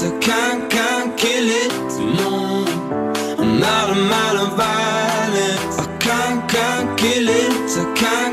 So can't, can't kill it alone. I'm out of my violence. I can't, can't kill it. I can't.